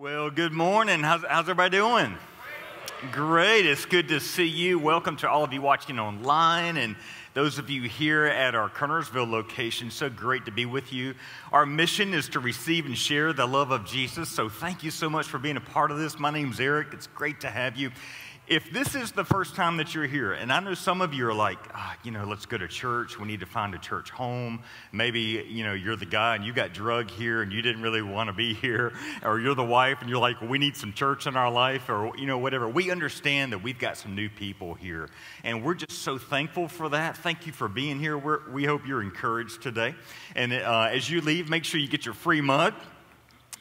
Well, good morning. How's, how's everybody doing? Great. It's good to see you. Welcome to all of you watching online and those of you here at our Kernersville location. So great to be with you. Our mission is to receive and share the love of Jesus. So thank you so much for being a part of this. My name's Eric. It's great to have you if this is the first time that you're here, and I know some of you are like, oh, you know, let's go to church. We need to find a church home. Maybe, you know, you're the guy and you got drug here and you didn't really want to be here. Or you're the wife and you're like, we need some church in our life or, you know, whatever. We understand that we've got some new people here. And we're just so thankful for that. Thank you for being here. We're, we hope you're encouraged today. And uh, as you leave, make sure you get your free mug.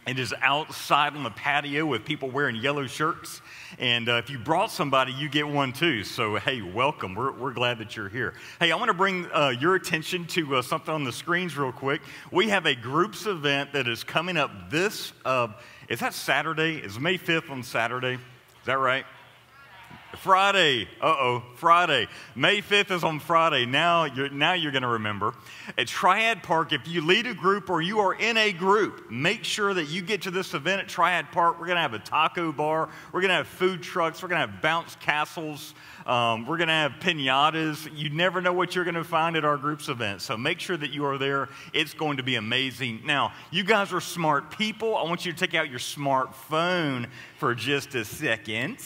It is outside on the patio with people wearing yellow shirts. And uh, if you brought somebody, you get one too. So, hey, welcome. We're, we're glad that you're here. Hey, I want to bring uh, your attention to uh, something on the screens real quick. We have a groups event that is coming up this, uh, is that Saturday? Is May 5th on Saturday? Is that right? Friday. Uh oh, Friday. May 5th is on Friday. Now you're, now you're going to remember. At Triad Park, if you lead a group or you are in a group, make sure that you get to this event at Triad Park. We're going to have a taco bar, we're going to have food trucks, we're going to have bounce castles, um, we're going to have pinatas. You never know what you're going to find at our groups event. So make sure that you are there. It's going to be amazing. Now, you guys are smart people. I want you to take out your smartphone for just a second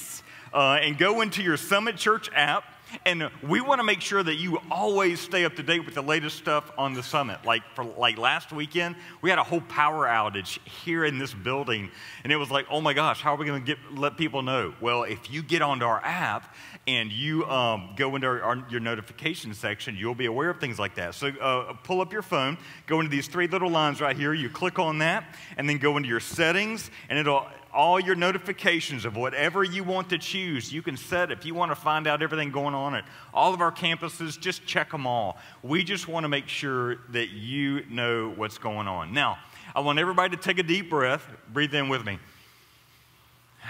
uh, and go into your Summit Church app. And we want to make sure that you always stay up to date with the latest stuff on the summit. Like for like last weekend, we had a whole power outage here in this building, and it was like, oh my gosh, how are we going to get let people know? Well, if you get onto our app and you um, go into our, our, your notification section, you'll be aware of things like that. So uh, pull up your phone, go into these three little lines right here. You click on that, and then go into your settings, and it'll all your notifications of whatever you want to choose. You can set if you want to find out everything going on at all of our campuses, just check them all. We just want to make sure that you know what's going on. Now, I want everybody to take a deep breath. Breathe in with me.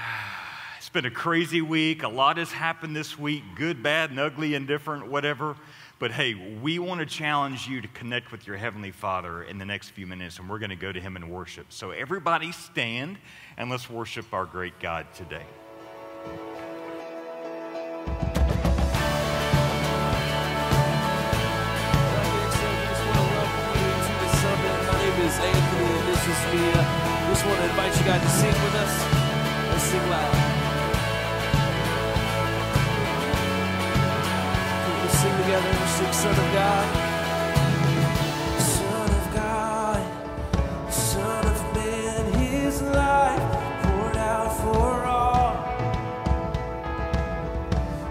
It's been a crazy week. A lot has happened this week good, bad, and ugly, indifferent, whatever. But hey, we want to challenge you to connect with your Heavenly Father in the next few minutes, and we're going to go to Him in worship. So, everybody stand and let's worship our great God today. Anthony, and this is. Uh, just want to invite you guys to sing with us. Let's sing loud. together and sing, Son of God.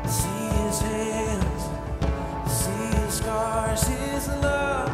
see his hands, see his scars, his love.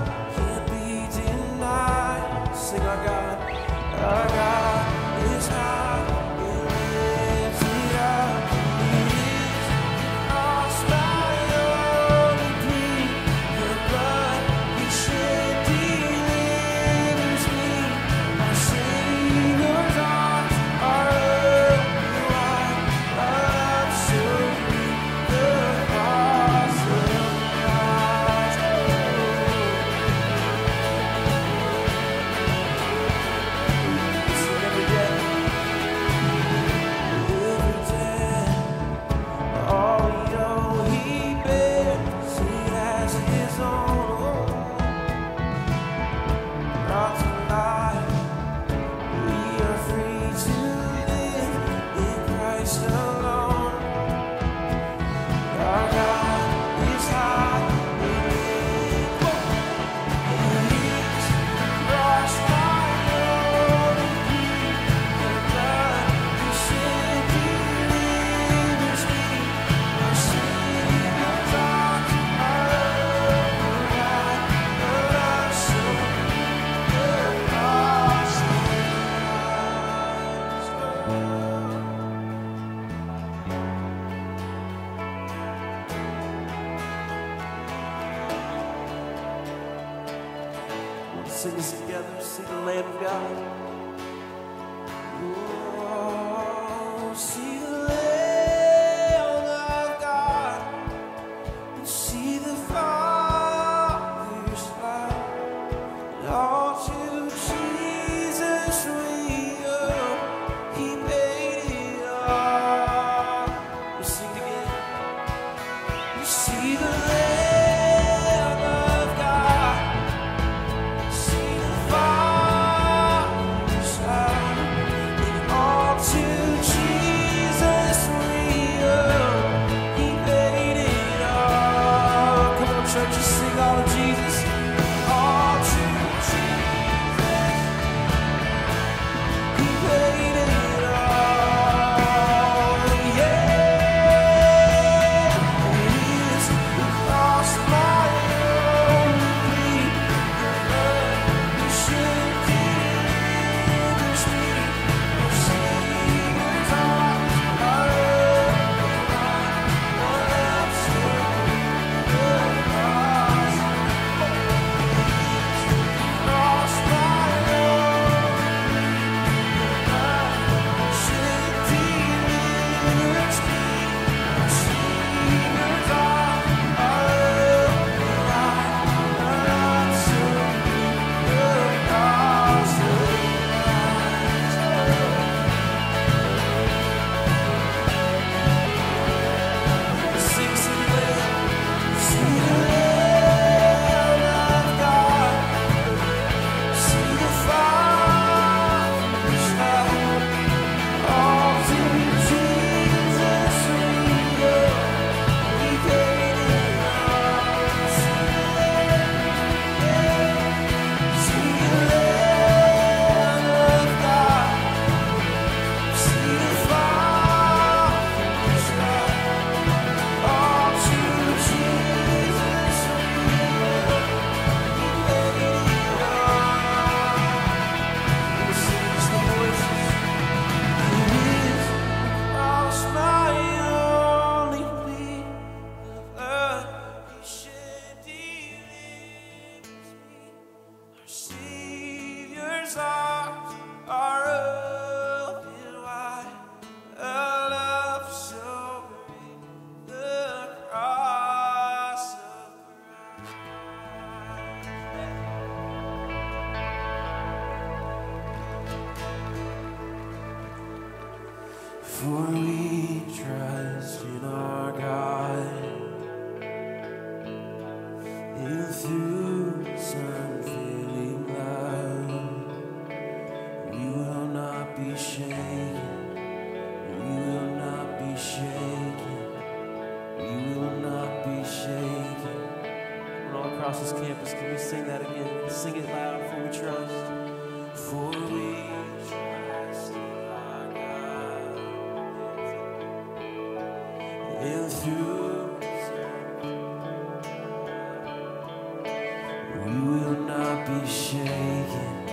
We will not be shaken.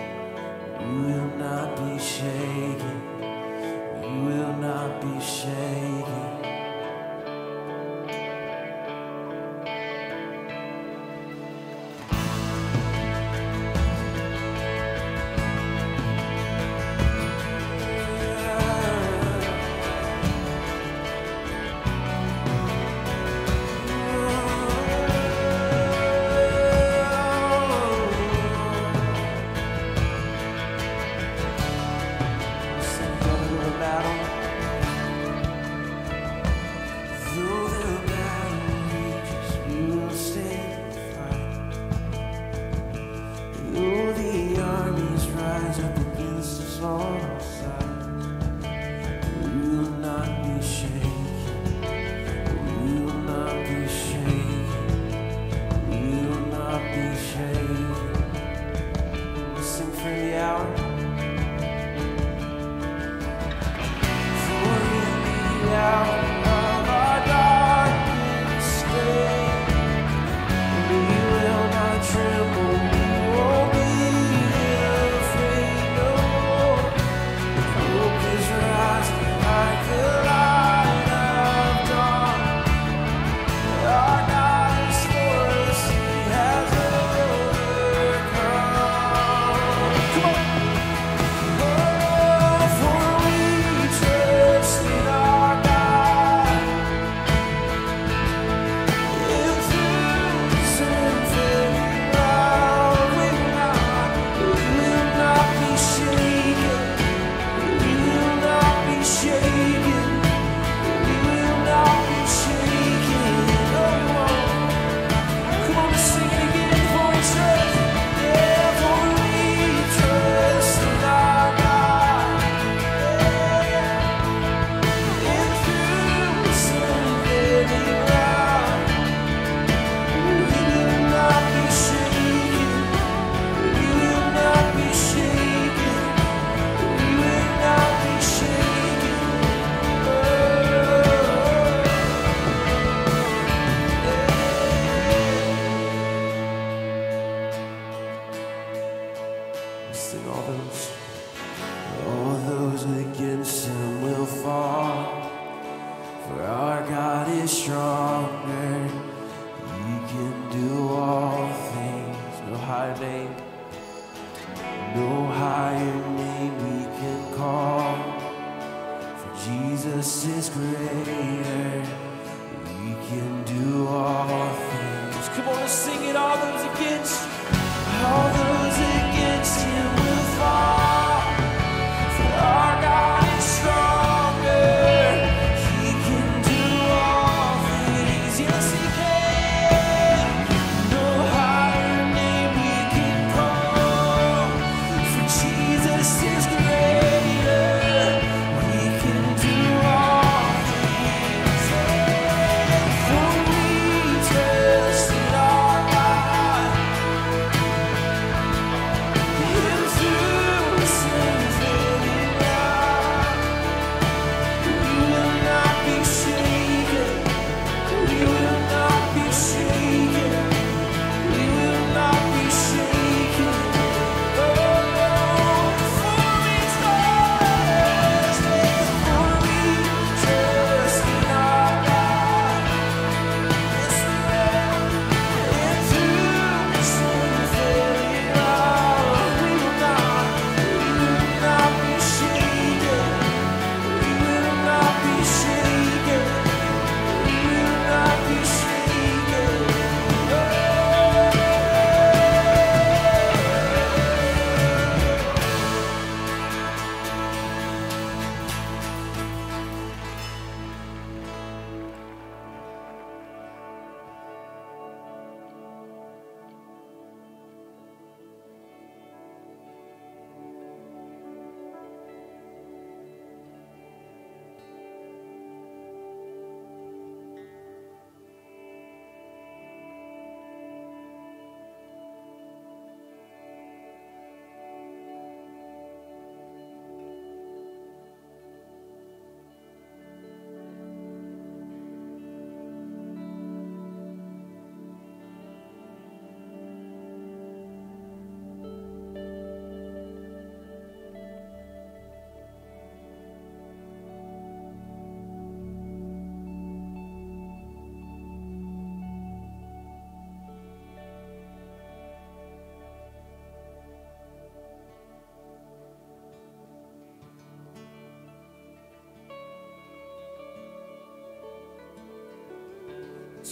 We will not be shaken.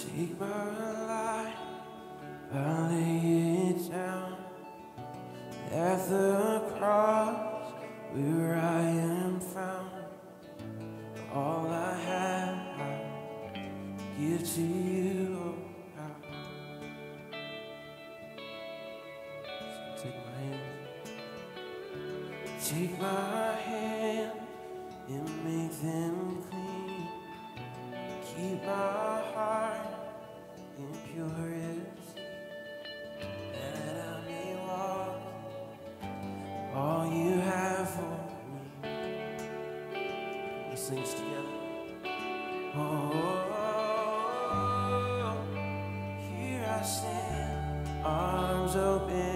Take my life. Sings together. Oh, here I stand, arms open.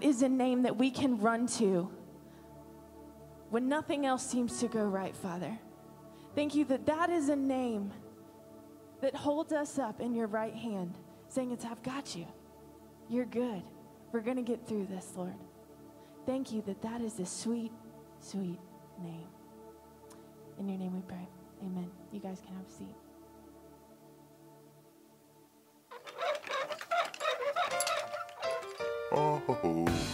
That is a name that we can run to when nothing else seems to go right, Father. Thank you that that is a name that holds us up in your right hand, saying, It's, I've got you. You're good. We're going to get through this, Lord. Thank you that that is a sweet, sweet name. In your name we pray. Amen. You guys can have a seat. Oh, What's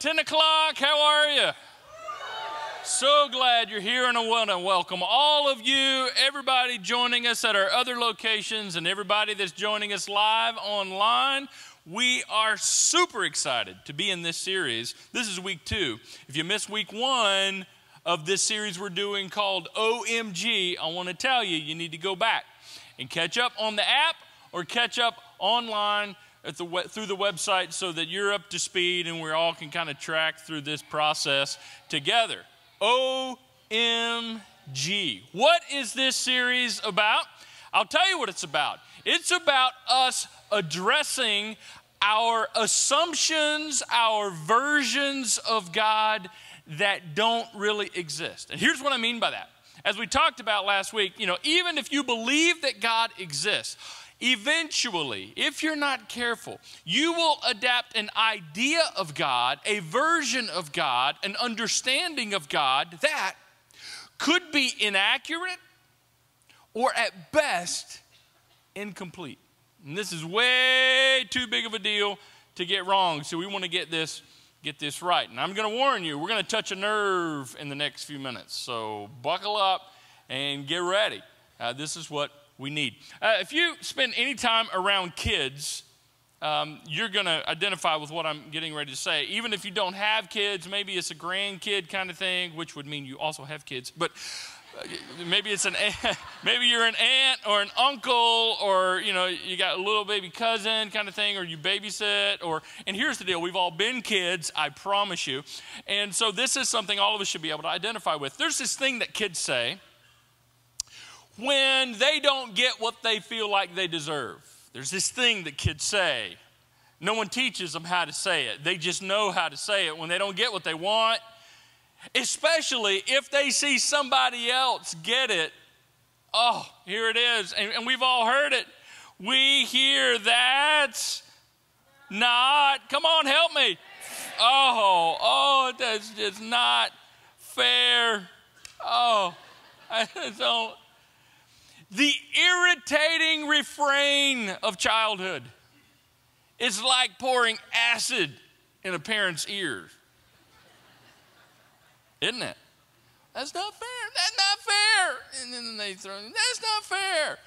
10 o'clock. How are you? So glad you're here, and I want to welcome all of you, everybody joining us at our other locations, and everybody that's joining us live online. We are super excited to be in this series. This is week two. If you missed week one of this series we're doing called OMG, I want to tell you, you need to go back and catch up on the app or catch up online the, through the website so that you're up to speed and we all can kind of track through this process together. OMG. What is this series about? I'll tell you what it's about. It's about us addressing our assumptions, our versions of God that don't really exist. And here's what I mean by that. As we talked about last week, you know, even if you believe that God exists, Eventually, if you're not careful, you will adapt an idea of God, a version of God, an understanding of God that could be inaccurate or at best incomplete. And this is way too big of a deal to get wrong. So we want to get this get this right. And I'm going to warn you, we're going to touch a nerve in the next few minutes. So buckle up and get ready. Uh, this is what we need. Uh, if you spend any time around kids, um, you're going to identify with what I'm getting ready to say. Even if you don't have kids, maybe it's a grandkid kind of thing, which would mean you also have kids. But uh, maybe it's an maybe you're an aunt or an uncle or you know you got a little baby cousin kind of thing or you babysit or and here's the deal we've all been kids i promise you and so this is something all of us should be able to identify with there's this thing that kids say when they don't get what they feel like they deserve. There's this thing that kids say. No one teaches them how to say it. They just know how to say it when they don't get what they want, especially if they see somebody else get it. Oh, here it is. And, and we've all heard it. We hear that's not, come on, help me. Oh, oh, that's just not fair. Oh, I don't. The irritating refrain of childhood is like pouring acid in a parent's ears. Isn't it? That's not fair. That's not fair. And then they throw, that's not fair.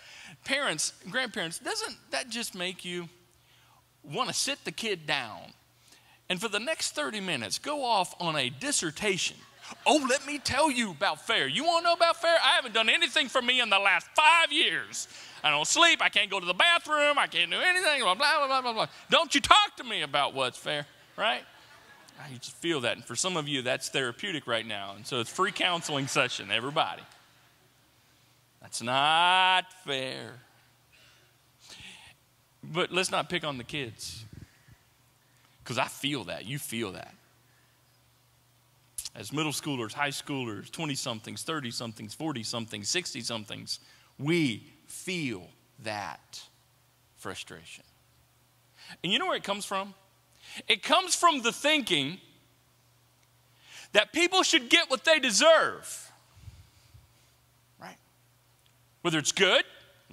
Parents, grandparents, doesn't that just make you want to sit the kid down and for the next 30 minutes go off on a dissertation Oh, let me tell you about fair. You want to know about fair? I haven't done anything for me in the last five years. I don't sleep. I can't go to the bathroom. I can't do anything. Blah, blah, blah, blah, blah. Don't you talk to me about what's fair, right? I just feel that. And for some of you, that's therapeutic right now. And so it's free counseling session, everybody. That's not fair. But let's not pick on the kids. Because I feel that. You feel that. As middle schoolers, high schoolers, 20 somethings, 30 somethings, 40 somethings, 60 somethings, we feel that frustration. And you know where it comes from? It comes from the thinking that people should get what they deserve. Right? Whether it's good,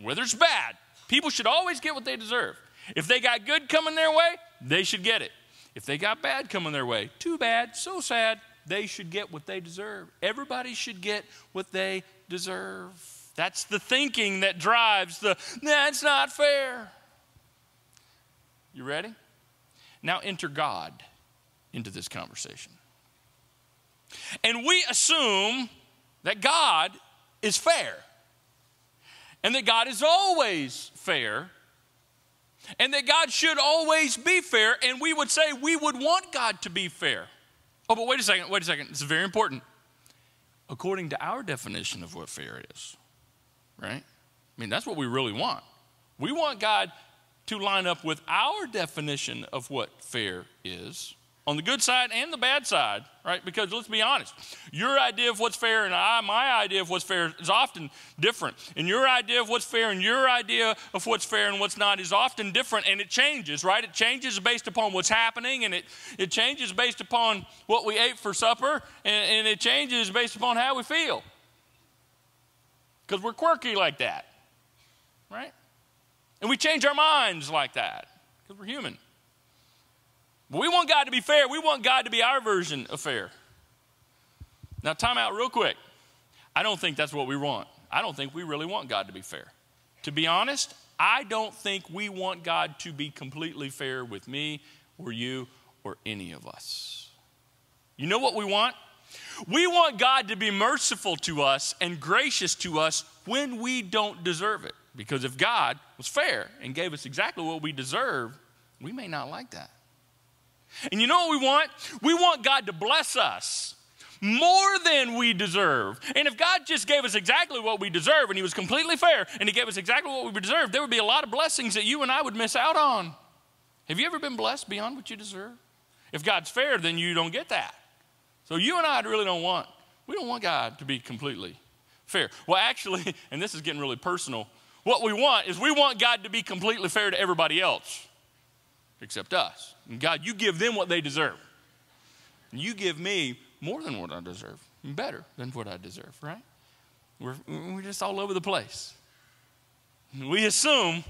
whether it's bad, people should always get what they deserve. If they got good coming their way, they should get it. If they got bad coming their way, too bad, so sad, they should get what they deserve. Everybody should get what they deserve. That's the thinking that drives the, that's not fair. You ready? Now enter God into this conversation. And we assume that God is fair, and that God is always fair, and that God should always be fair, and we would say we would want God to be fair. Oh, but wait a second, wait a second. Is very important. According to our definition of what fair is, right? I mean, that's what we really want. We want God to line up with our definition of what fair is on the good side and the bad side, right? Because let's be honest, your idea of what's fair and I, my idea of what's fair is often different. And your idea of what's fair and your idea of what's fair and what's not is often different and it changes, right? It changes based upon what's happening and it, it changes based upon what we ate for supper and, and it changes based upon how we feel. Because we're quirky like that, right? And we change our minds like that because we're human. But we want God to be fair. We want God to be our version of fair. Now, time out real quick. I don't think that's what we want. I don't think we really want God to be fair. To be honest, I don't think we want God to be completely fair with me or you or any of us. You know what we want? We want God to be merciful to us and gracious to us when we don't deserve it. Because if God was fair and gave us exactly what we deserve, we may not like that. And you know what we want? We want God to bless us more than we deserve. And if God just gave us exactly what we deserve and He was completely fair and He gave us exactly what we deserve, there would be a lot of blessings that you and I would miss out on. Have you ever been blessed beyond what you deserve? If God's fair, then you don't get that. So you and I really don't want, we don't want God to be completely fair. Well, actually, and this is getting really personal, what we want is we want God to be completely fair to everybody else except us. And God, you give them what they deserve. And you give me more than what I deserve, better than what I deserve, right? We're, we're just all over the place. We assume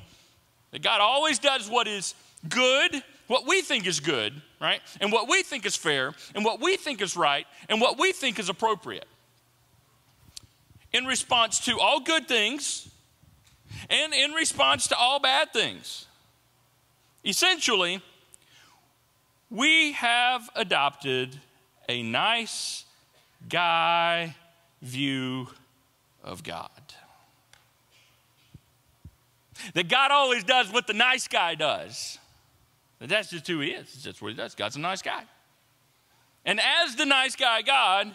that God always does what is good, what we think is good, right? And what we think is fair, and what we think is right, and what we think is appropriate. In response to all good things, and in response to all bad things. Essentially, we have adopted a nice guy view of God. That God always does what the nice guy does. That's just who he is. That's what he does. God's a nice guy. And as the nice guy God,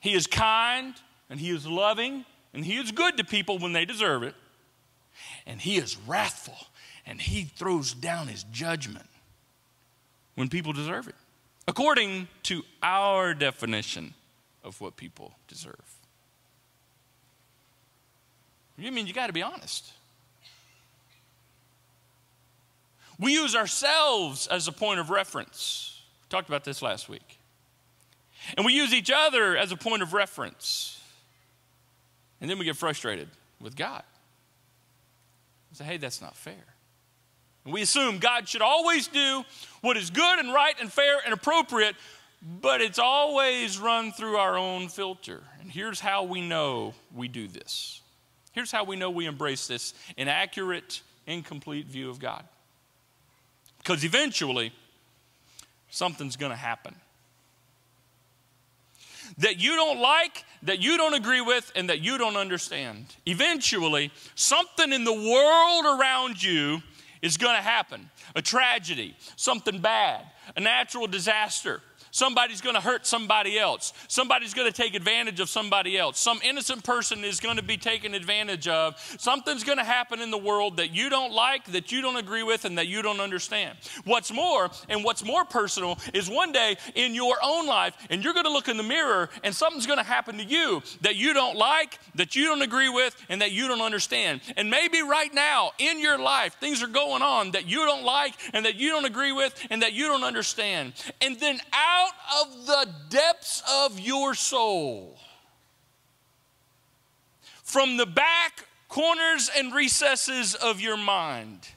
he is kind and he is loving and he is good to people when they deserve it. And he is wrathful and he throws down his judgment when people deserve it, according to our definition of what people deserve. You mean you got to be honest? We use ourselves as a point of reference. We talked about this last week. And we use each other as a point of reference. And then we get frustrated with God. We say, hey, that's not fair. And we assume God should always do what is good and right and fair and appropriate, but it's always run through our own filter. And here's how we know we do this. Here's how we know we embrace this inaccurate, incomplete view of God. Because eventually, something's going to happen. that you don't like, that you don't agree with, and that you don't understand. Eventually, something in the world around you is going to happen. A tragedy, something bad, a natural disaster Somebody's going to hurt somebody else. Somebody's going to take advantage of somebody else. Some innocent person is going to be taken advantage of. Something's going to happen in the world that you don't like, that you don't agree with, and that you don't understand. What's more, and what's more personal, is one day in your own life, and you're going to look in the mirror, and something's going to happen to you that you don't like, that you don't agree with, and that you don't understand. And maybe right now in your life, things are going on that you don't like, and that you don't agree with, and that you don't understand. And then out out of the depths of your soul, from the back corners and recesses of your mind,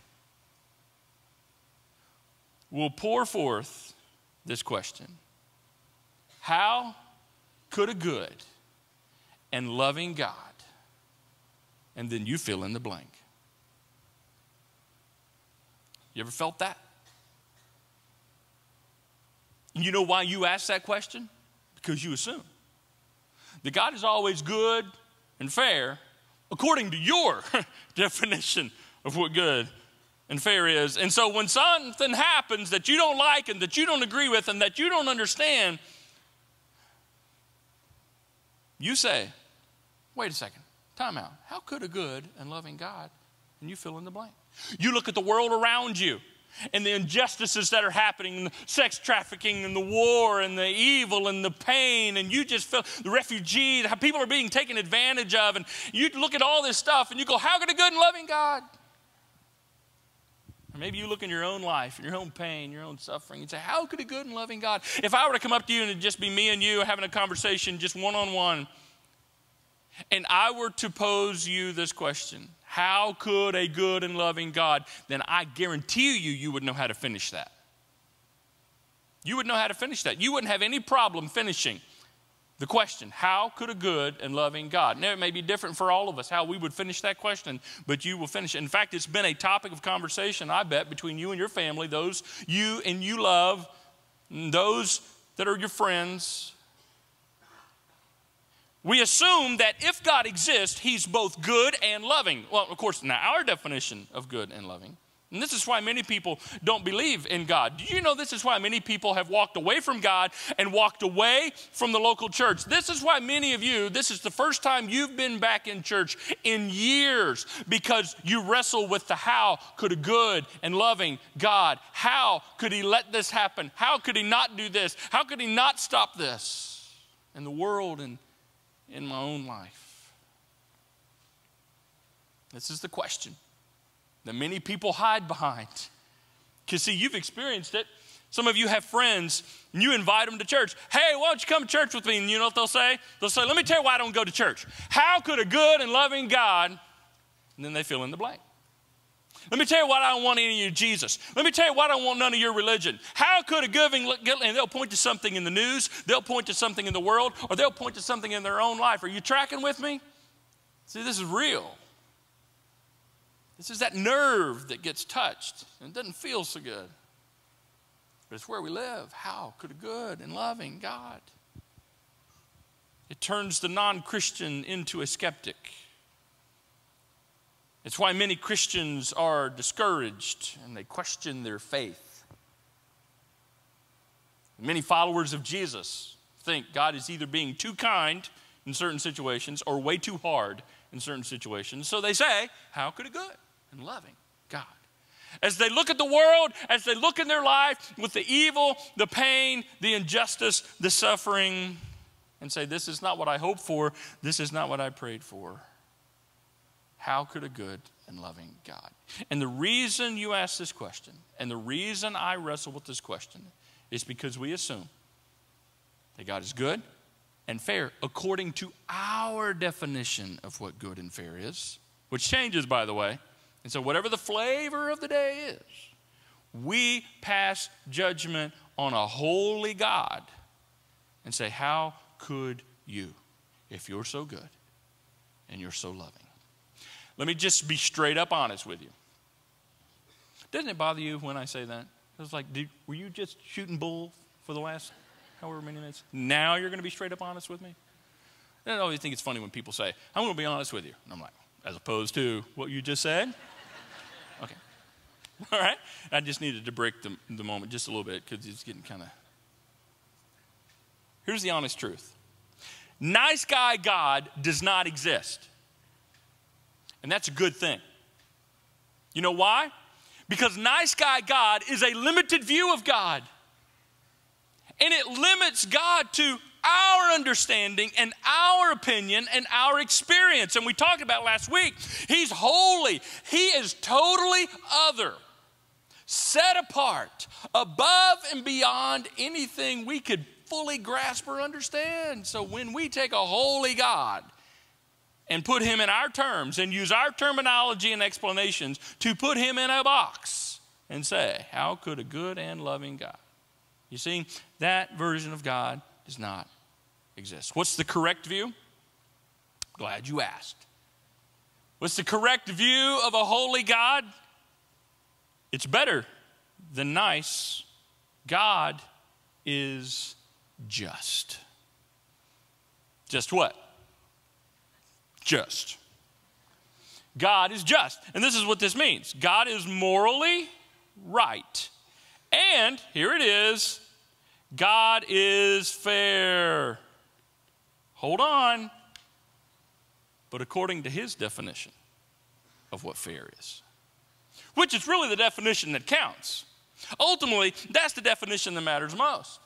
will pour forth this question How could a good and loving God, and then you fill in the blank? You ever felt that? You know why you ask that question? Because you assume that God is always good and fair according to your definition of what good and fair is. And so when something happens that you don't like and that you don't agree with and that you don't understand, you say, wait a second, time out. How could a good and loving God, and you fill in the blank? You look at the world around you and the injustices that are happening, and the sex trafficking, and the war, and the evil, and the pain, and you just feel the refugees, how people are being taken advantage of, and you look at all this stuff and you go, How could a good and loving God? Or maybe you look in your own life, your own pain, your own suffering, and say, How could a good and loving God? If I were to come up to you and it'd just be me and you having a conversation, just one on one, and I were to pose you this question how could a good and loving God? Then I guarantee you, you would know how to finish that. You would know how to finish that. You wouldn't have any problem finishing the question How could a good and loving God? Now, it may be different for all of us how we would finish that question, but you will finish it. In fact, it's been a topic of conversation, I bet, between you and your family, those you and you love, those that are your friends, we assume that if God exists, He's both good and loving. Well, of course, now our definition of good and loving. And this is why many people don't believe in God. Do you know this is why many people have walked away from God and walked away from the local church? This is why many of you, this is the first time you've been back in church in years because you wrestle with the how could a good and loving God, how could He let this happen? How could He not do this? How could He not stop this? And the world and in my own life? This is the question that many people hide behind. Because, see, you've experienced it. Some of you have friends and you invite them to church. Hey, why don't you come to church with me? And you know what they'll say? They'll say, Let me tell you why I don't go to church. How could a good and loving God, and then they fill in the blank. Let me tell you what I don't want any of your Jesus. Let me tell you what I don't want none of your religion. How could a giving, and they'll point to something in the news, they'll point to something in the world, or they'll point to something in their own life. Are you tracking with me? See, this is real. This is that nerve that gets touched and doesn't feel so good. But it's where we live. How could a good and loving God? It turns the non Christian into a skeptic. It's why many Christians are discouraged and they question their faith. Many followers of Jesus think God is either being too kind in certain situations or way too hard in certain situations. So they say, How could a good and loving God? As they look at the world, as they look in their life with the evil, the pain, the injustice, the suffering, and say, This is not what I hoped for, this is not what I prayed for. How could a good and loving God? And the reason you ask this question, and the reason I wrestle with this question, is because we assume that God is good and fair according to our definition of what good and fair is, which changes, by the way. And so, whatever the flavor of the day is, we pass judgment on a holy God and say, How could you if you're so good and you're so loving? Let me just be straight up honest with you. Doesn't it bother you when I say that? It's like, were you just shooting bull for the last however many minutes. Now you're going to be straight up honest with me? I always think it's funny when people say, I'm going to be honest with you. And I'm like, as opposed to what you just said? Okay. All right. I just needed to break the, the moment just a little bit because it's getting kind of. Here's the honest truth nice guy God does not exist. And that's a good thing. You know why? Because nice guy God is a limited view of God. And it limits God to our understanding and our opinion and our experience. And we talked about last week, He's holy, He is totally other, set apart, above and beyond anything we could fully grasp or understand. So when we take a holy God, and put him in our terms and use our terminology and explanations to put him in a box and say, How could a good and loving God? You see, that version of God does not exist. What's the correct view? Glad you asked. What's the correct view of a holy God? It's better than nice. God is just. Just what? Just. God is just. And this is what this means God is morally right. And here it is God is fair. Hold on. But according to his definition of what fair is, which is really the definition that counts. Ultimately, that's the definition that matters most.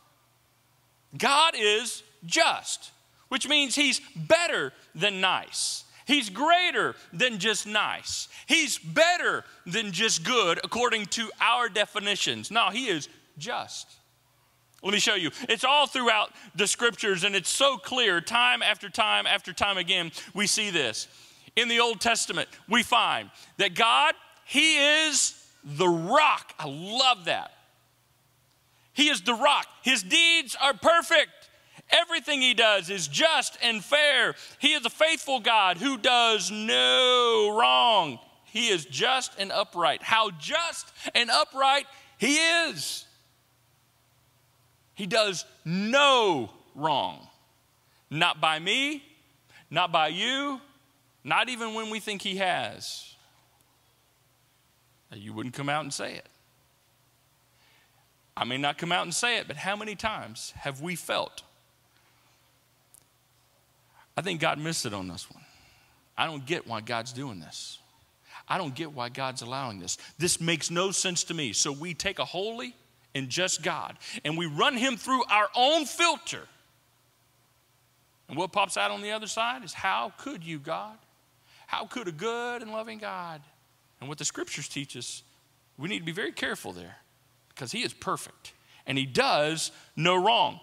God is just, which means he's better than nice. He's greater than just nice. He's better than just good according to our definitions. No, he is just. Let me show you. It's all throughout the scriptures, and it's so clear time after time after time again. We see this. In the Old Testament, we find that God, He is the rock. I love that. He is the rock. His deeds are perfect. Everything he does is just and fair. He is a faithful God who does no wrong. He is just and upright. How just and upright he is. He does no wrong. Not by me, not by you, not even when we think he has. You wouldn't come out and say it. I may not come out and say it, but how many times have we felt? I think God missed it on this one. I don't get why God's doing this. I don't get why God's allowing this. This makes no sense to me. So we take a holy and just God and we run him through our own filter. And what pops out on the other side is how could you, God? How could a good and loving God? And what the scriptures teach us, we need to be very careful there because he is perfect and he does no wrong.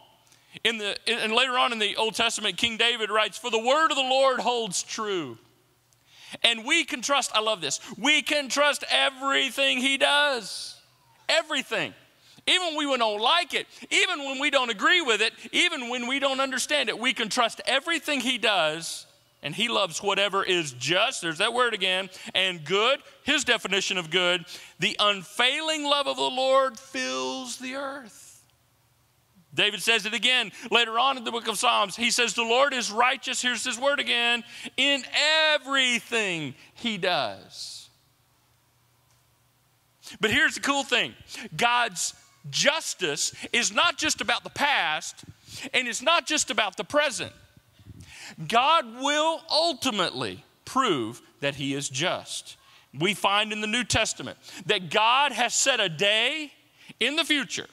In the, and later on in the Old Testament, King David writes, For the word of the Lord holds true. And we can trust, I love this, we can trust everything he does. Everything. Even when we don't like it, even when we don't agree with it, even when we don't understand it, we can trust everything he does and he loves whatever is just, there's that word again, and good, his definition of good. The unfailing love of the Lord fills the earth. David says it again later on in the book of Psalms. He says, The Lord is righteous, here's his word again, in everything he does. But here's the cool thing God's justice is not just about the past, and it's not just about the present. God will ultimately prove that he is just. We find in the New Testament that God has set a day in the future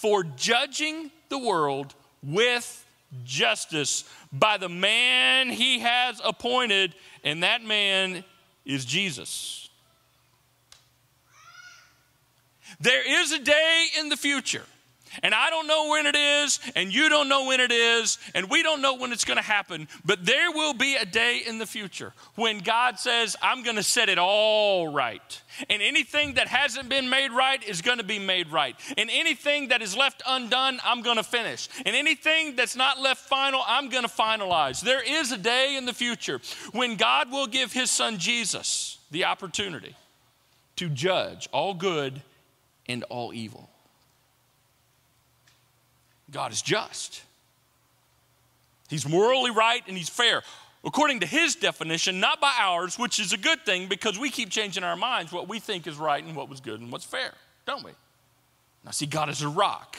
for judging the world with justice by the man he has appointed, and that man is Jesus. There is a day in the future and I don't know when it is, and you don't know when it is, and we don't know when it's going to happen. But there will be a day in the future when God says, I'm going to set it all right. And anything that hasn't been made right is going to be made right. And anything that is left undone, I'm going to finish. And anything that's not left final, I'm going to finalize. There is a day in the future when God will give his son Jesus the opportunity to judge all good and all evil. God is just. He's morally right and he's fair. According to his definition, not by ours, which is a good thing because we keep changing our minds what we think is right and what was good and what's fair, don't we? Now, see, God is a rock.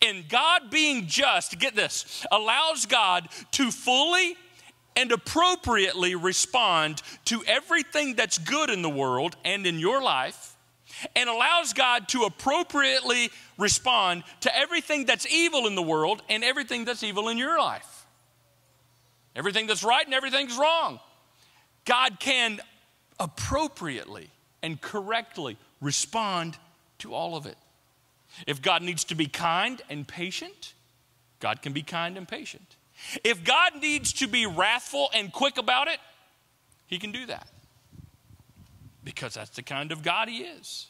And God being just, get this, allows God to fully and appropriately respond to everything that's good in the world and in your life, and allows God to appropriately respond to everything that's evil in the world and everything that's evil in your life. Everything that's right and everything's wrong. God can appropriately and correctly respond to all of it. If God needs to be kind and patient, God can be kind and patient. If God needs to be wrathful and quick about it, He can do that. Because that's the kind of God He is.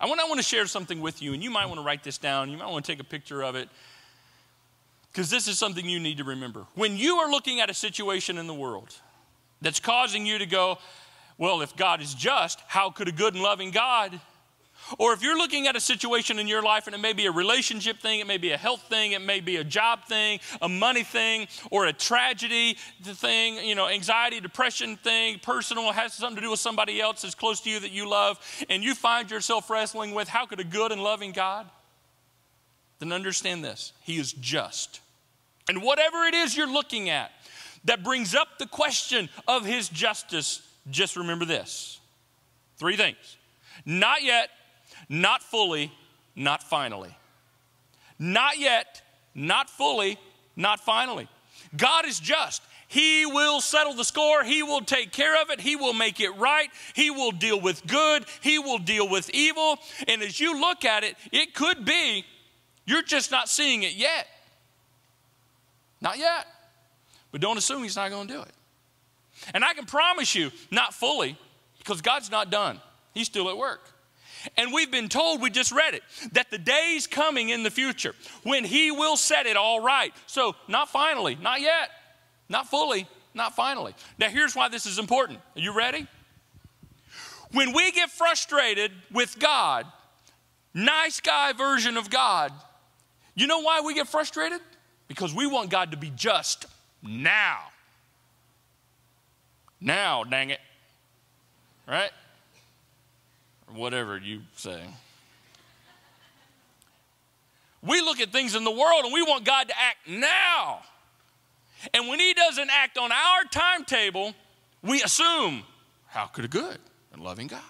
I want, I want to share something with you, and you might want to write this down. You might want to take a picture of it, because this is something you need to remember. When you are looking at a situation in the world that's causing you to go, well, if God is just, how could a good and loving God or if you're looking at a situation in your life and it may be a relationship thing, it may be a health thing, it may be a job thing, a money thing, or a tragedy thing, you know, anxiety, depression thing, personal, has something to do with somebody else that's close to you that you love, and you find yourself wrestling with how could a good and loving God? Then understand this He is just. And whatever it is you're looking at that brings up the question of His justice, just remember this three things. Not yet, not fully, not finally. Not yet, not fully, not finally. God is just. He will settle the score. He will take care of it. He will make it right. He will deal with good. He will deal with evil. And as you look at it, it could be you're just not seeing it yet. Not yet. But don't assume He's not going to do it. And I can promise you, not fully, because God's not done. He's still at work. And we've been told, we just read it, that the day's coming in the future when He will set it all right. So, not finally, not yet, not fully, not finally. Now, here's why this is important. Are you ready? When we get frustrated with God, nice guy version of God, you know why we get frustrated? Because we want God to be just now. Now, dang it. Right? Whatever you say. We look at things in the world and we want God to act now. And when He doesn't act on our timetable, we assume, how could a good and loving God?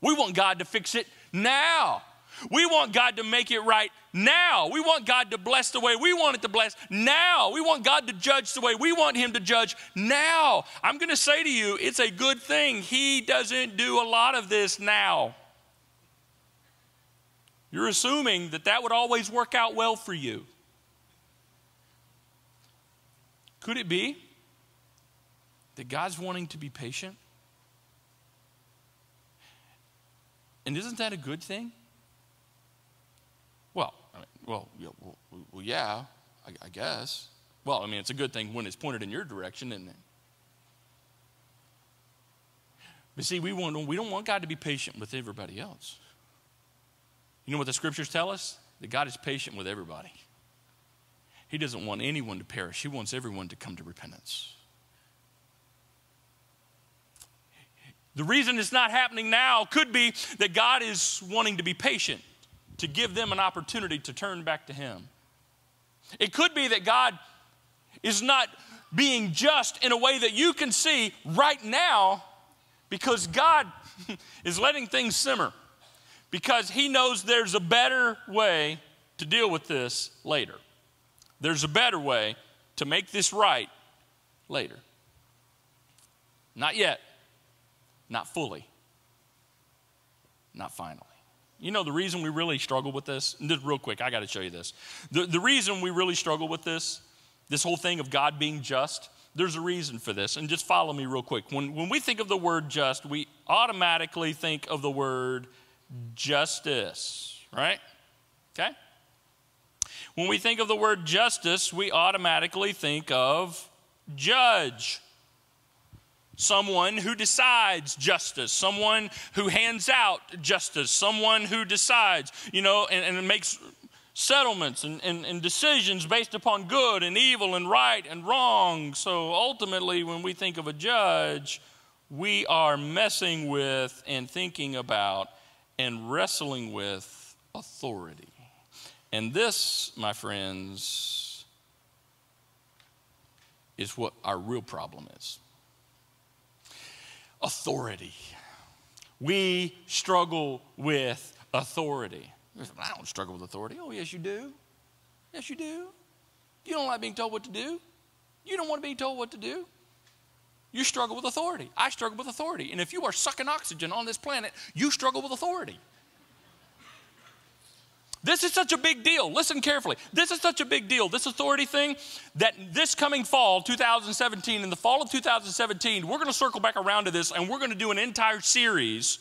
We want God to fix it now. We want God to make it right now. We want God to bless the way we want it to bless now. We want God to judge the way we want Him to judge now. I'm going to say to you, it's a good thing He doesn't do a lot of this now. You're assuming that that would always work out well for you. Could it be that God's wanting to be patient? And isn't that a good thing? Well, well, well, well, yeah, I, I guess. Well, I mean, it's a good thing when it's pointed in your direction, isn't it? But see, we, want, we don't want God to be patient with everybody else. You know what the scriptures tell us? That God is patient with everybody. He doesn't want anyone to perish, He wants everyone to come to repentance. The reason it's not happening now could be that God is wanting to be patient to give them an opportunity to turn back to Him. It could be that God is not being just in a way that you can see right now because God is letting things simmer because He knows there's a better way to deal with this later. There's a better way to make this right later. Not yet, not fully, not finally. You know, the reason we really struggle with this, just real quick, I got to show you this. The, the reason we really struggle with this, this whole thing of God being just, there's a reason for this. And just follow me real quick. When, when we think of the word just, we automatically think of the word justice, right? Okay? When we think of the word justice, we automatically think of judge. Someone who decides justice, someone who hands out justice, someone who decides, you know, and, and makes settlements and, and, and, decisions based upon good and evil and right and wrong. So ultimately, when we think of a judge, we are messing with and thinking about and wrestling with authority. And this, my friends, is what our real problem is authority. We struggle with authority. I don't struggle with authority. Oh, yes, you do. Yes, you do. You don't like being told what to do. You don't want to be told what to do. You struggle with authority. I struggle with authority. And if you are sucking oxygen on this planet, you struggle with authority. This is such a big deal. Listen carefully. This is such a big deal. This authority thing that this coming fall, 2017, in the fall of 2017, we're going to circle back around to this and we're going to do an entire series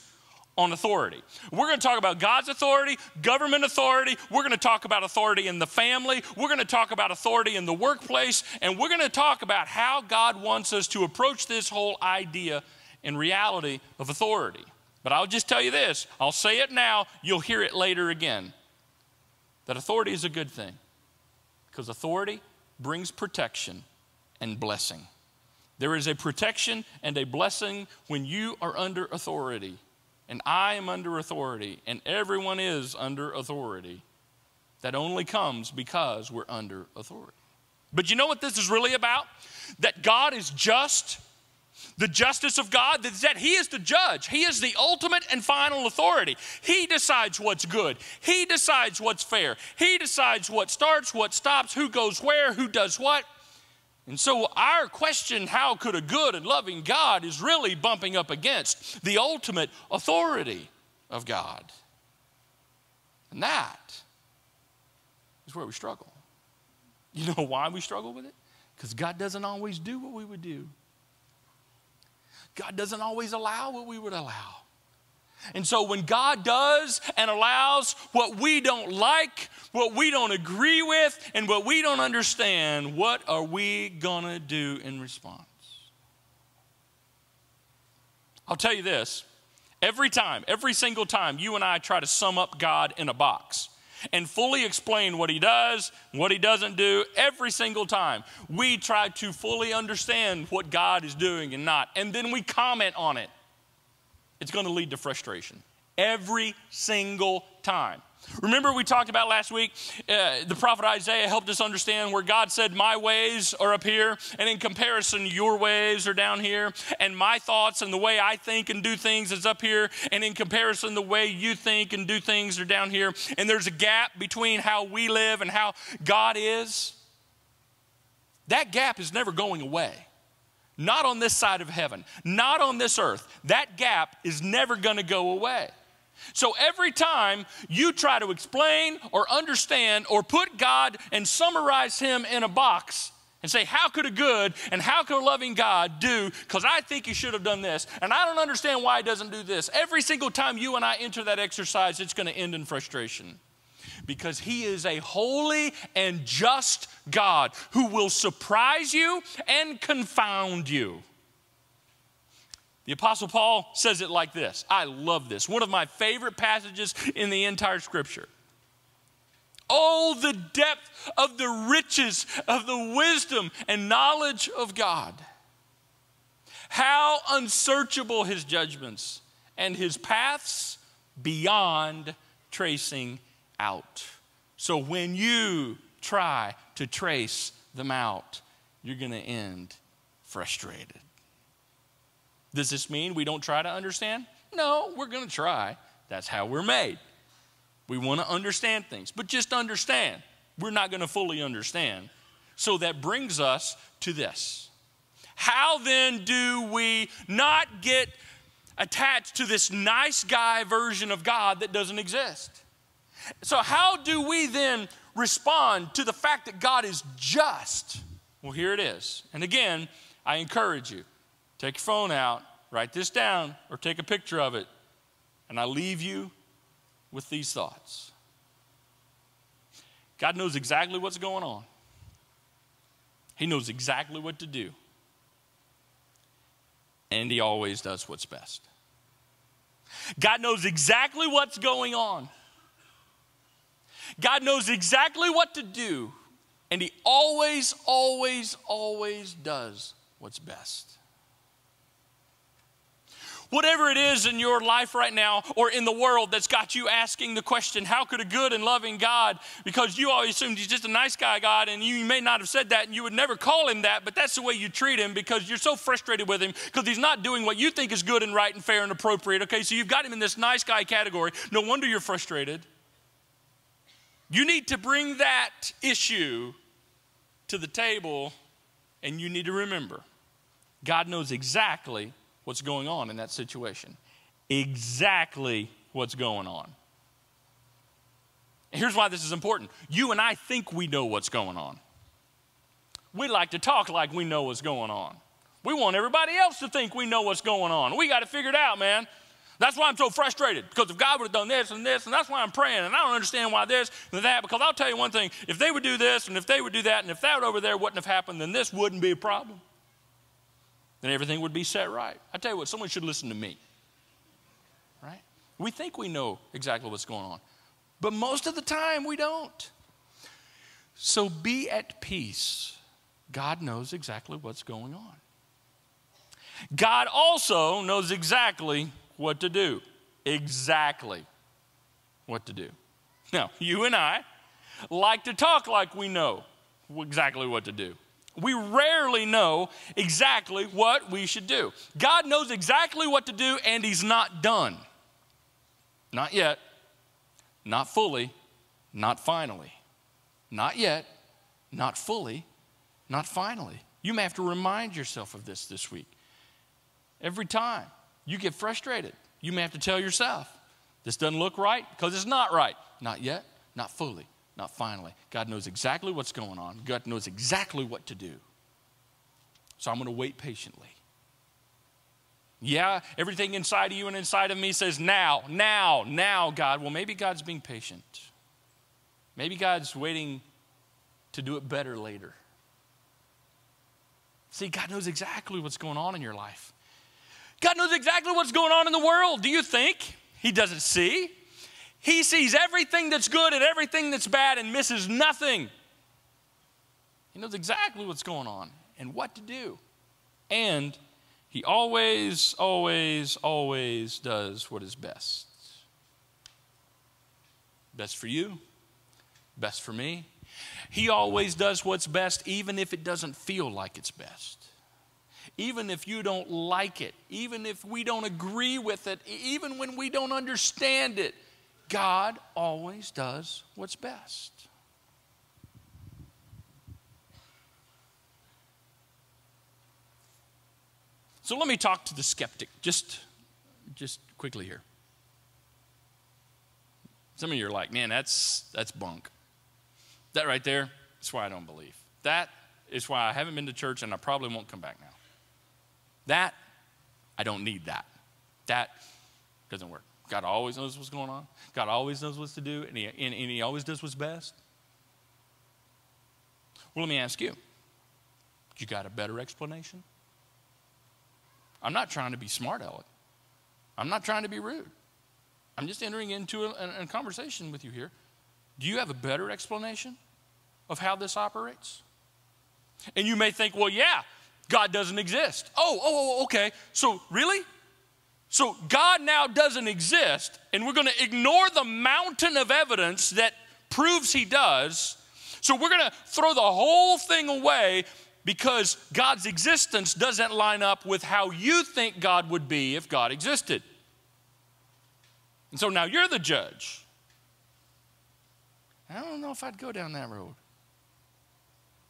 on authority. We're going to talk about God's authority, government authority. We're going to talk about authority in the family. We're going to talk about authority in the workplace. And we're going to talk about how God wants us to approach this whole idea and reality of authority. But I'll just tell you this I'll say it now, you'll hear it later again that authority is a good thing because authority brings protection and blessing. There is a protection and a blessing when you are under authority, and I am under authority, and everyone is under authority. That only comes because we're under authority. But you know what this is really about? That God is just the justice of God is that He is the judge. He is the ultimate and final authority. He decides what's good, He decides what's fair, He decides what starts, what stops, who goes where, who does what. And so, our question, how could a good and loving God, is really bumping up against the ultimate authority of God. And that is where we struggle. You know why we struggle with it? Because God doesn't always do what we would do. God doesn't always allow what we would allow. And so when God does and allows what we don't like, what we don't agree with, and what we don't understand, what are we going to do in response? I'll tell you this every time, every single time you and I try to sum up God in a box, and fully explain what he does, what he doesn't do every single time. We try to fully understand what God is doing and not, and then we comment on it. It's going to lead to frustration every single time. Remember, we talked about last week, uh, the prophet Isaiah helped us understand where God said, My ways are up here, and in comparison, your ways are down here, and my thoughts and the way I think and do things is up here, and in comparison, the way you think and do things are down here. And there's a gap between how we live and how God is. That gap is never going away. Not on this side of heaven, not on this earth. That gap is never going to go away. So every time you try to explain or understand or put God and summarize Him in a box and say, How could a good and how could a loving God do? Because I think He should have done this, and I don't understand why He doesn't do this. Every single time you and I enter that exercise, it's going to end in frustration. Because He is a holy and just God who will surprise you and confound you. The Apostle Paul says it like this. I love this. One of my favorite passages in the entire scripture. Oh, the depth of the riches of the wisdom and knowledge of God. How unsearchable his judgments and his paths beyond tracing out. So when you try to trace them out, you're going to end frustrated. Does this mean we don't try to understand? No, we're going to try. That's how we're made. We want to understand things, but just understand. We're not going to fully understand. So that brings us to this. How then do we not get attached to this nice guy version of God that doesn't exist? So, how do we then respond to the fact that God is just? Well, here it is. And again, I encourage you Take your phone out, write this down, or take a picture of it. And I leave you with these thoughts God knows exactly what's going on, He knows exactly what to do. and He always does what's best. God knows exactly what's going on. God knows exactly what to do, and He always, always, always does what's best. Whatever it is in your life right now or in the world that's got you asking the question, how could a good and loving God, because you always assumed he's just a nice guy, God, and you may not have said that and you would never call him that, but that's the way you treat him because you're so frustrated with him because he's not doing what you think is good and right and fair and appropriate. Okay, so you've got him in this nice guy category. No wonder you're frustrated. You need to bring that issue to the table and you need to remember God knows exactly what's going on in that situation. Exactly what's going on. Here's why this is important. You and I think we know what's going on. We like to talk like we know what's going on. We want everybody else to think we know what's going on. We got to figure it out, man. That's why I'm so frustrated because if God would have done this and this, and that's why I'm praying, and I don't understand why this and that. Because I'll tell you one thing if they would do this, and if they would do that, and if that over there wouldn't have happened, then this wouldn't be a problem then everything would be set right. I tell you what, someone should listen to me. Right? We think we know exactly what's going on, but most of the time we don't. So be at peace. God knows exactly what's going on. God also knows exactly what to do. Exactly what to do. Now, you and I like to talk like we know exactly what to do we rarely know exactly what we should do. God knows exactly what to do, and He's not done. Not yet, not fully, not finally. Not yet, not fully, not finally. You may have to remind yourself of this this week. Every time you get frustrated, you may have to tell yourself, this doesn't look right because it's not right. Not yet, not fully, not finally. God knows exactly what's going on, God knows exactly what to do. So I'm going to wait patiently. Yeah, everything inside of you and inside of me says, now, now, now, God. Well, maybe God's being patient. Maybe God's waiting to do it better later. See, God knows exactly what's going on in your life. God knows exactly what's going on in the world. Do you think He doesn't see? He sees everything that's good and everything that's bad and misses nothing. He knows exactly what's going on and what to do. And he always, always, always does what is best. Best for you, best for me. He always does what's best, even if it doesn't feel like it's best. Even if you don't like it, even if we don't agree with it, even when we don't understand it. God always does what's best. So let me talk to the skeptic just, just quickly here. Some of you are like, man, that's, that's bunk. That right there, that's why I don't believe. That is why I haven't been to church and I probably won't come back now. That, I don't need that. That doesn't work. God always knows what's going on. God always knows what to do, and he, and, and he always does what's best. Well, let me ask you you got a better explanation? I'm not trying to be smart, Alec. I'm not trying to be rude. I'm just entering into a, a, a conversation with you here. Do you have a better explanation of how this operates? And you may think, well, yeah, God doesn't exist. Oh, oh, oh okay. So, really? So God now doesn't exist, and we're going to ignore the mountain of evidence that proves he does. So we're going to throw the whole thing away because God's existence doesn't line up with how you think God would be if God existed. And so now you're the judge. I don't know if I'd go down that road.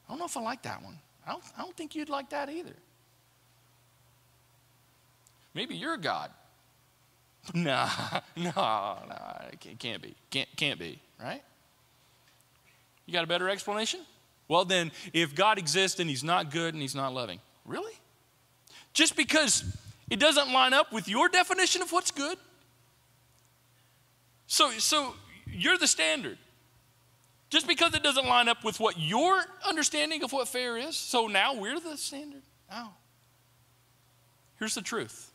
I don't know if I like that one. I don't, I don't think you'd like that either. Maybe you're God. Nah, no, no, it can't be. Can't, can't be, right? You got a better explanation? Well, then, if God exists and He's not good and He's not loving, really? Just because it doesn't line up with your definition of what's good? So, so you're the standard. Just because it doesn't line up with what your understanding of what fair is, so now we're the standard? Oh. Here's the truth.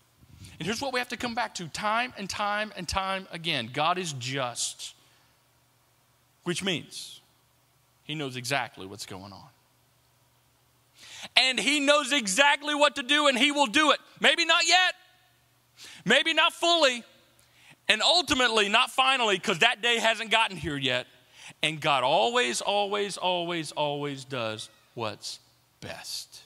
And here's what we have to come back to time and time and time again God is just, which means He knows exactly what's going on. And He knows exactly what to do, and He will do it. Maybe not yet, maybe not fully, and ultimately not finally, because that day hasn't gotten here yet. And God always, always, always, always does what's best.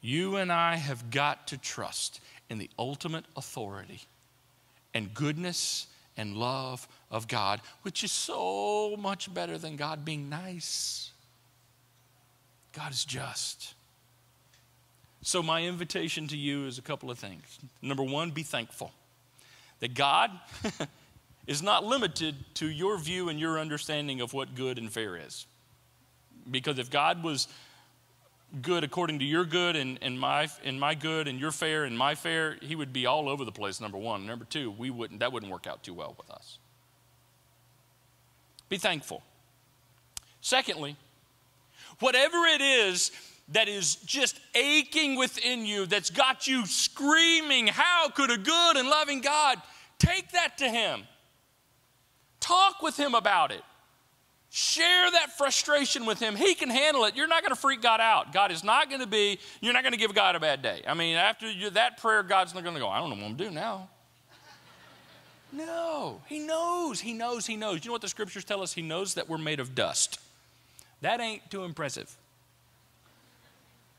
You and I have got to trust in the ultimate authority and goodness and love of God, which is so much better than God being nice. God is just. So, my invitation to you is a couple of things. Number one, be thankful that God is not limited to your view and your understanding of what good and fair is. Because if God was good according to your good and, and, my, and my good and your fair and my fair, he would be all over the place, number one. Number two, we wouldn't, that wouldn't work out too well with us. Be thankful. Secondly, whatever it is that is just aching within you, that's got you screaming, How could a good and loving God take that to Him? Talk with Him about it. Share that frustration with him. He can handle it. You're not going to freak God out. God is not going to be, you're not going to give God a bad day. I mean, after you, that prayer, God's not going to go, I don't know what I'm doing now. No, He knows. He knows. He knows. You know what the scriptures tell us? He knows that we're made of dust. That ain't too impressive.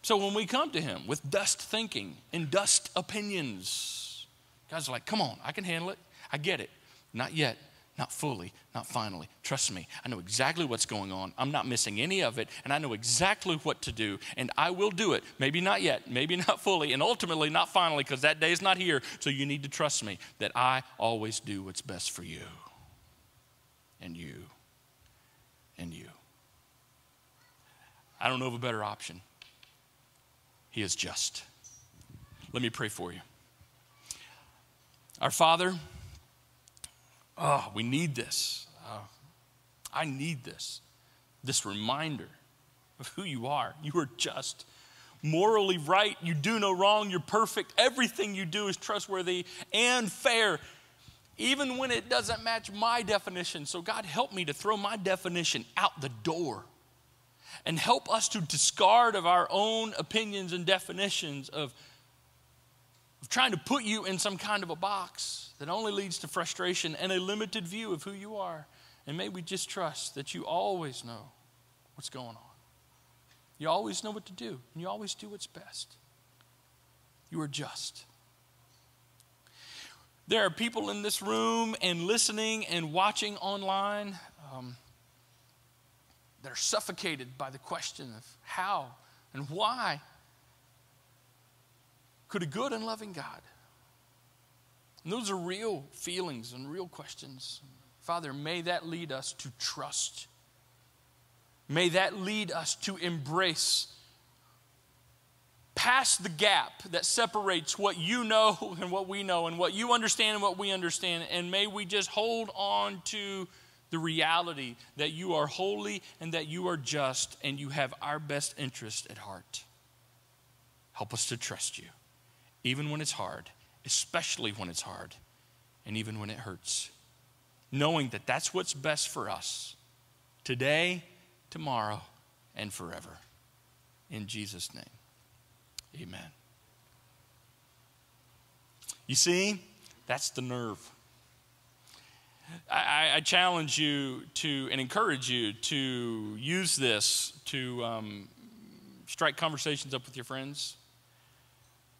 So when we come to Him with dust thinking and dust opinions, God's like, come on, I can handle it. I get it. Not yet. Not fully, not finally. Trust me, I know exactly what's going on. I'm not missing any of it, and I know exactly what to do, and I will do it. Maybe not yet, maybe not fully, and ultimately not finally, because that day is not here. So you need to trust me that I always do what's best for you, and you, and you. I don't know of a better option. He is just. Let me pray for you. Our Father, Oh, we need this. Oh, I need this. This reminder of who you are. You are just, morally right. You do no wrong. You're perfect. Everything you do is trustworthy and fair, even when it doesn't match my definition. So, God, help me to throw my definition out the door and help us to discard of our own opinions and definitions of, of trying to put you in some kind of a box that only leads to frustration and a limited view of who you are. And may we just trust that you always know what's going on. You always know what to do, and you always do what's best. You are just. There are people in this room and listening and watching online um, that are suffocated by the question of how and why could a good and loving God and those are real feelings and real questions. Father, may that lead us to trust. May that lead us to embrace past the gap that separates what you know and what we know, and what you understand and what we understand. And may we just hold on to the reality that you are holy and that you are just and you have our best interest at heart. Help us to trust you, even when it's hard especially when it's hard and even when it hurts. Knowing that that's what's best for us today, tomorrow, and forever. In Jesus' name, amen. You see, that's the nerve. I, I, challenge you to and encourage you to use this to um, strike conversations up with your friends.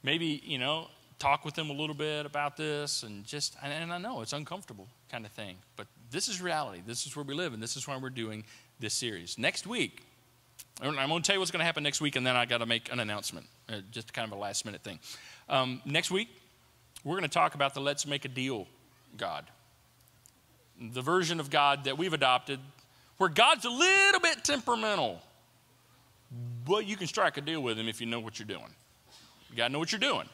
Maybe, you know, talk with them a little bit about this and just, and I know it's uncomfortable kind of thing, but this is reality. This is where we live, and this is why we're doing this series. Next week, I'm going to tell you what's going to happen next week, and then I got to make an announcement, uh, just kind of a last minute thing. Um, next week, we're going to talk about the let's make a deal God. The version of God that we've adopted, where God's a little bit temperamental, but you can strike a deal with him if you know what you're doing. You got to know what you're doing.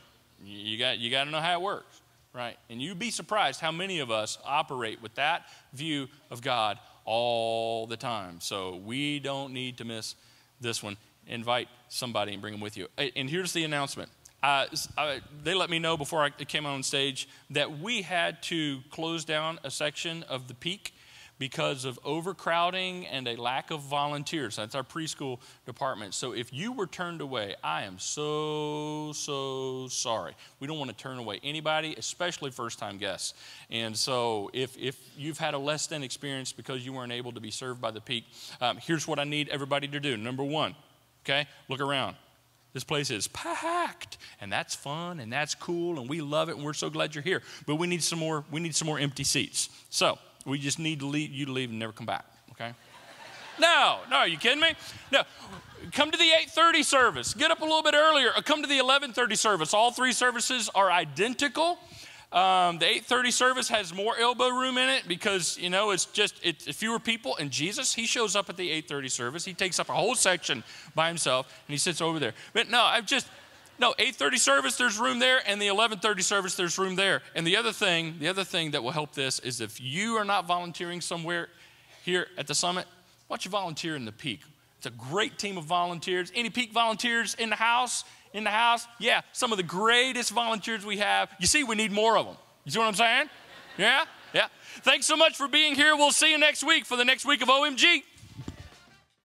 You got, you got to know how it works, right? And you'd be surprised how many of us operate with that view of God all the time. So we don't need to miss this one. Invite somebody and bring them with you. And here's the announcement uh, I, they let me know before I came on stage that we had to close down a section of the peak because of overcrowding and a lack of volunteers. That's our preschool department. So if you were turned away, I am so, so sorry. We don't want to turn away anybody, especially first time guests. And so if, if you've had a less than experience because you weren't able to be served by the peak, um, here's what I need everybody to do. Number one, okay, look around. This place is packed, and that's fun, and that's cool, and we love it, and we're so glad you're here. But we need some more. We need some more empty seats. So we just need to leave, you to leave and never come back. Okay? no, no, are you kidding me? No. Come to the 8:30 service. Get up a little bit earlier. Come to the 11:30 service. All three services are identical. Um, the 8:30 service has more elbow room in it because you know it's just it's fewer people. And Jesus, he shows up at the 8:30 service. He takes up a whole section by himself and he sits over there. But no, I've just no 8:30 service. There's room there, and the 11:30 service. There's room there. And the other thing, the other thing that will help this is if you are not volunteering somewhere here at the summit, why don't you volunteer in the peak? It's a great team of volunteers. Any peak volunteers in the house? in the house? Yeah, some of the greatest volunteers we have. You see, we need more of them. You see what I'm saying? Yeah? Yeah. Thanks so much for being here. We'll see you next week for the next week of OMG.